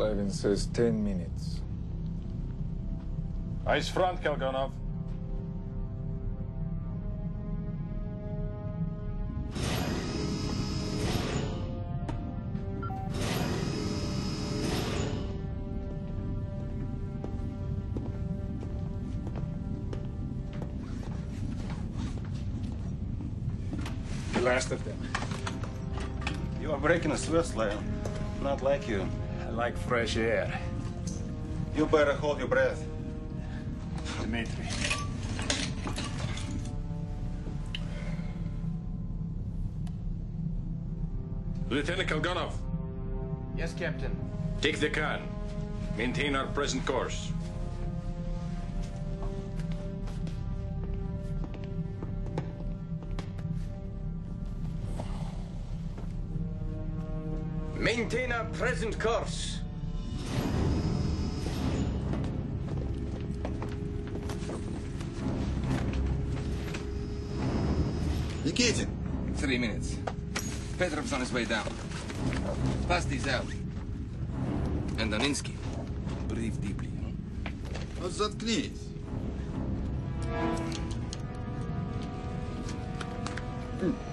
Slavin says 10 minutes. Ice front, Kalganov. The last of them. You are breaking a sweat, Slavin. Not like you. I like fresh air. You better hold your breath. Dmitri. Lieutenant Kalganov, Yes, Captain. take the car. Maintain our present course. Maintain our present course. Nikitin! Three minutes. Petrov's on his way down. Pasti's out. And Aninsky. Breathe deeply, you know? Ну, заткнись. Everything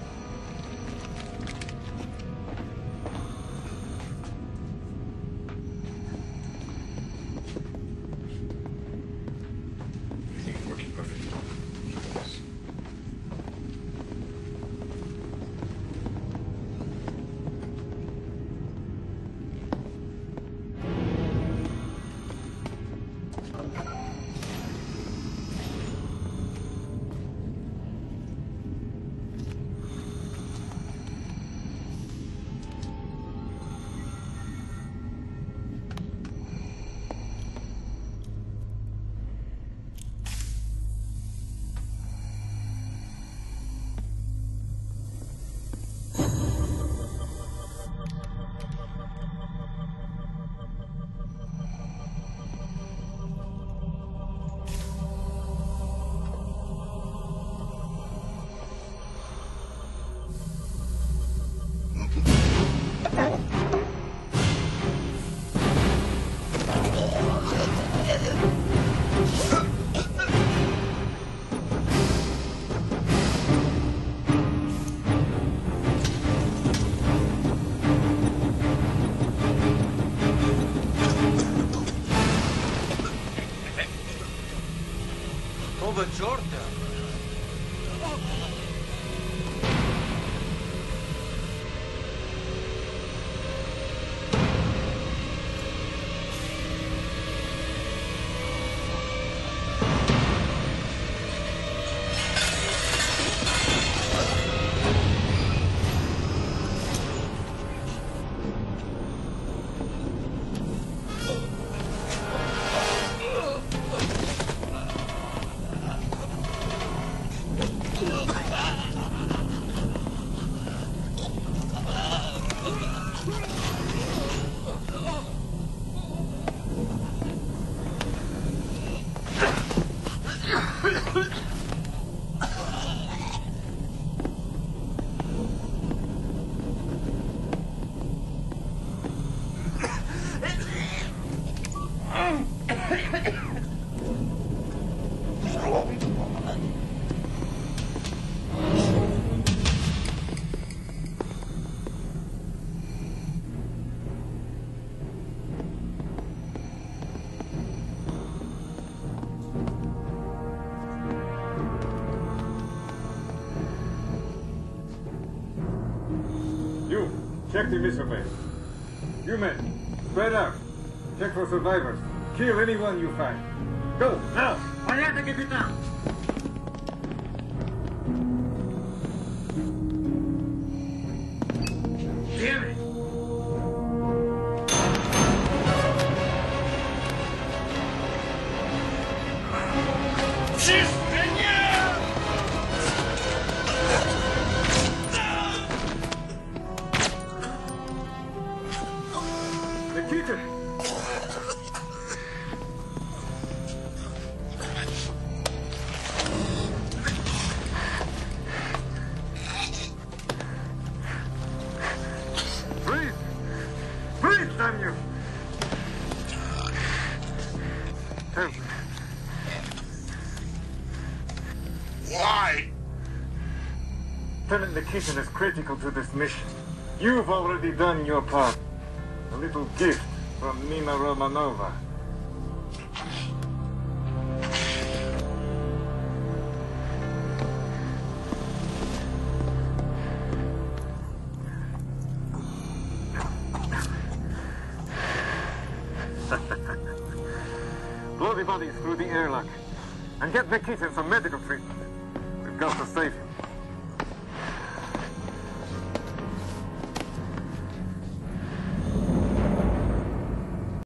Buongiorno. check the missile base. You men, spread out. Check for survivors. Kill anyone you find. Go, now! Понятно, капитан. Why? Lieutenant Nikitin is critical to this mission. You've already done your part. A little gift from Nina Romanova. Bodies through the airlock. And get Nikitin some medical treatment. We've got to save him.